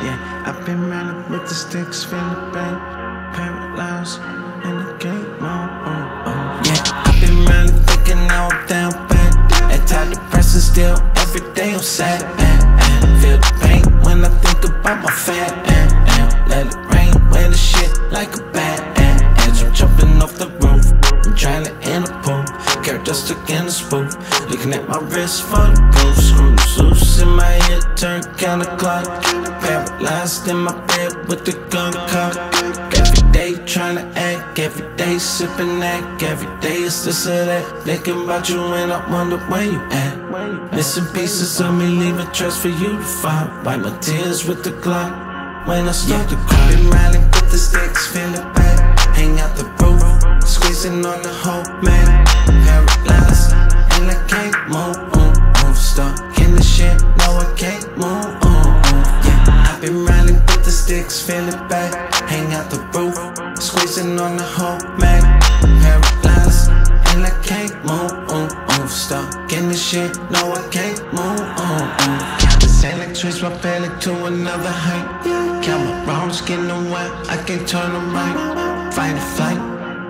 I've been running with the sticks, feeling pain, paralyzed, and I can't. Oh, oh. Yeah, I've been running, thinking now I'm down bad. Antidepressant still, every day I'm sad. And, and feel the pain when I think about my fat. And, and let it Stuck in the looking at my wrist for the proof. Screws loose in my head, turn counterclock. Paralyzed in my bed with the gun cocked. Every day trying to act, every day sipping act. Every day it's this or that. Thinking about you and I wonder where you at. Missing pieces of me, leaving trust for you to find. Wipe my tears with the Glock when I start to cry. Been riding with the sticks, feeling bad. Hang out the roof, squeezing on the whole man. Sticks, feeling bad. Hang out the roof, squeezing on the whole man. Paralyzed, and I can't move. Mm, mm, stuck in the shit, no I can't move. Mm. The sailing trace my belly to another height. Count my wrongs, getting away, I can't turn them right. Fight or flight,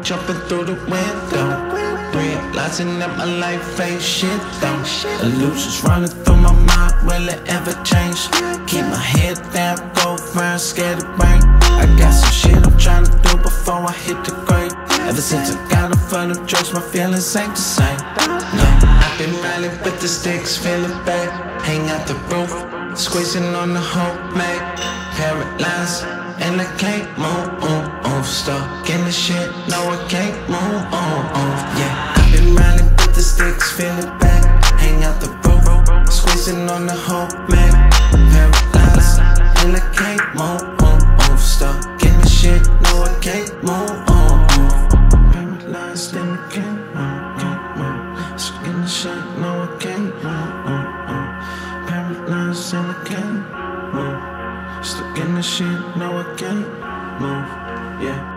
jumping through the window. Realizing that my life ain't shit though. Illusions running through my mind, will it ever change? Keep my head down, go round, scared of rain. I got some shit I'm trying to do before I hit the grave. Ever since I got up for them drugs, my feelings ain't the same. No, I've been riding with the sticks, feeling bad. Hang out the roof, squeezing on the whole mag. Paralyzed, and I can't move. Mm, mm, stuck in the shit, no I can't move. Mm, mm, yeah, I've been riding with the sticks, feeling bad. Hang out the roof, squeezing on the whole. Paralyzed, I can't move. Mm, stuck in the shit, no I can't move. Mm. Paralyzed and I can't move, can't. Stuck in the shit, no I can't move. Paralyzed and I can't move. Stuck in the shit, no I can't move. Yeah.